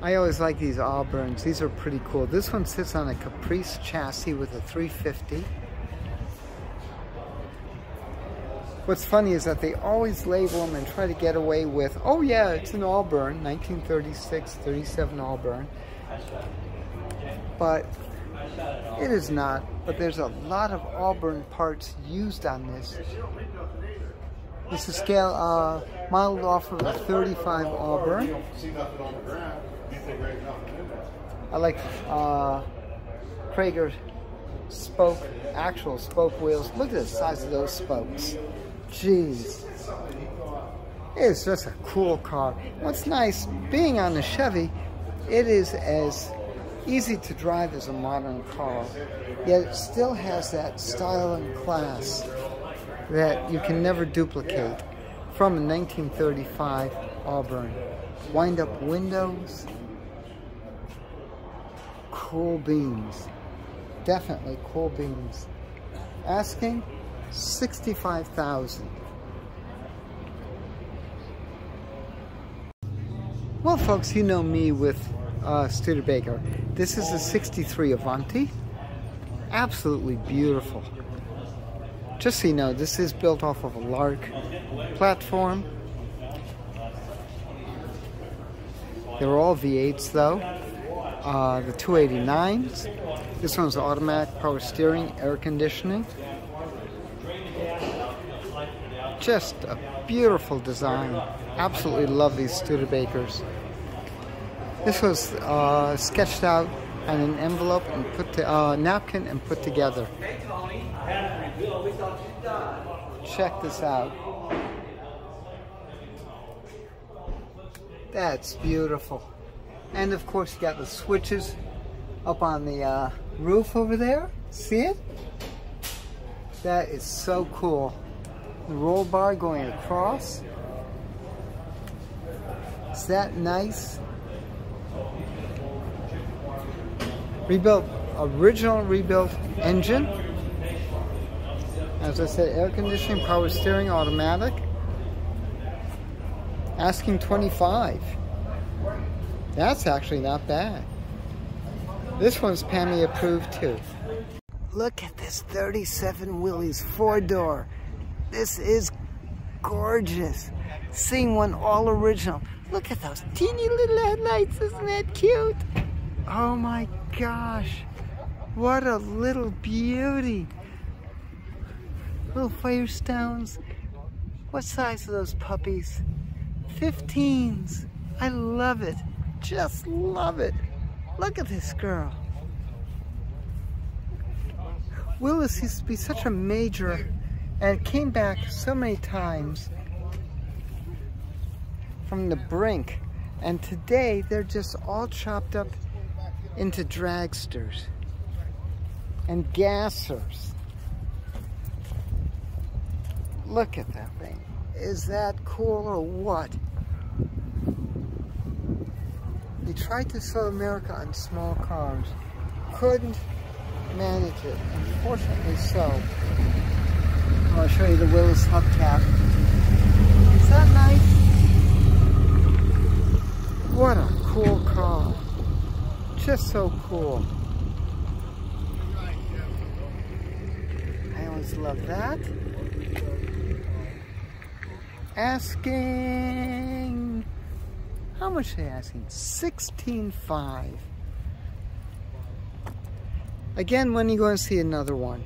I always like these Auburns. These are pretty cool. This one sits on a Caprice chassis with a 350. What's funny is that they always label them and try to get away with, oh yeah, it's an Auburn, 1936, 37 Auburn. But it is not. But there's a lot of Auburn parts used on this. This is scale uh, modeled off of a 35 Auburn. I like uh, spoke, actual spoke wheels. Look at the size of those spokes. Jeez. It's just a cool car. What's nice, being on the Chevy, it is as easy to drive as a modern car, yet it still has that style and class that you can never duplicate from a 1935 Auburn. Wind-up windows, cool beans. definitely cool beans. Asking 65,000. Well, folks, you know me with uh, Studebaker. This is a 63 Avanti. Absolutely beautiful. Just so you know, this is built off of a Lark platform. They were all V8s though. Uh, the 289s. This one's automatic power steering, air conditioning. Just a beautiful design. Absolutely love these Studebakers. This was uh, sketched out on an envelope and put to, uh, napkin and put together. Check this out. That's beautiful. And of course you got the switches up on the uh, roof over there. See it? That is so cool. The roll bar going across. Is that nice? Rebuilt, original rebuilt engine. As I said, air conditioning, power steering, automatic. Asking 25. That's actually not bad. This one's PAMI approved too. Look at this 37 Willys four door. This is gorgeous. Seeing one all original. Look at those teeny little headlights. Isn't that cute? Oh my gosh. What a little beauty. Little Firestones. What size are those puppies? 15s. I love it. Just love it. Look at this girl. Willys used to be such a major and came back so many times from the brink. And today they're just all chopped up into dragsters and gassers. Look at that thing. Is that cool or what? They tried to sell America on small cars. Couldn't manage it. Unfortunately so. I'll show you the Willys hubcap. Is that nice? What a cool car. Just so cool. I always love that. Asking, how much they asking? 16.5. Again, when are you going to see another one?